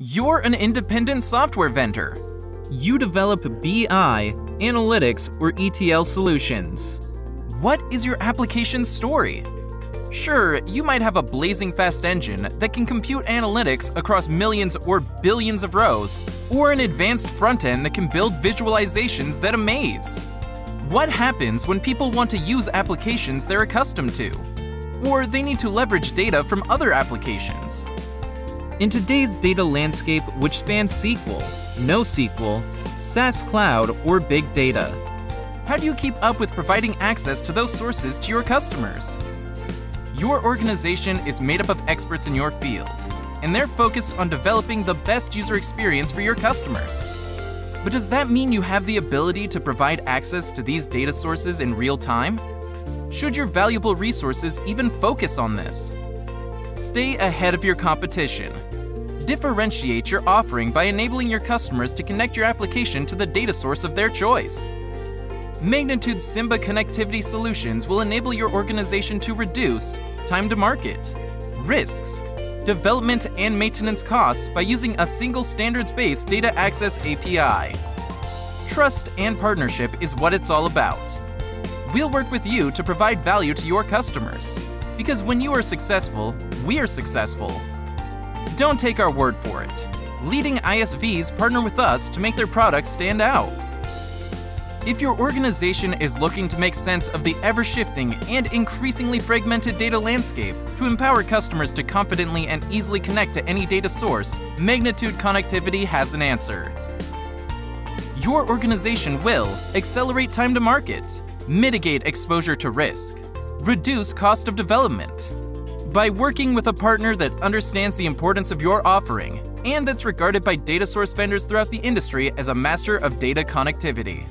You're an independent software vendor. You develop BI, analytics, or ETL solutions. What is your application's story? Sure, you might have a blazing fast engine that can compute analytics across millions or billions of rows, or an advanced front end that can build visualizations that amaze. What happens when people want to use applications they're accustomed to? Or they need to leverage data from other applications? In today's data landscape, which spans SQL, NoSQL, SaaS Cloud, or Big Data, how do you keep up with providing access to those sources to your customers? Your organization is made up of experts in your field, and they're focused on developing the best user experience for your customers. But does that mean you have the ability to provide access to these data sources in real time? Should your valuable resources even focus on this? Stay ahead of your competition. Differentiate your offering by enabling your customers to connect your application to the data source of their choice. Magnitude Simba connectivity solutions will enable your organization to reduce time to market, risks, development and maintenance costs by using a single standards-based data access API. Trust and partnership is what it's all about. We'll work with you to provide value to your customers. Because when you are successful, we are successful. Don't take our word for it. Leading ISVs partner with us to make their products stand out. If your organization is looking to make sense of the ever shifting and increasingly fragmented data landscape to empower customers to confidently and easily connect to any data source, Magnitude Connectivity has an answer. Your organization will accelerate time to market, mitigate exposure to risk, reduce cost of development. By working with a partner that understands the importance of your offering and that's regarded by data source vendors throughout the industry as a master of data connectivity.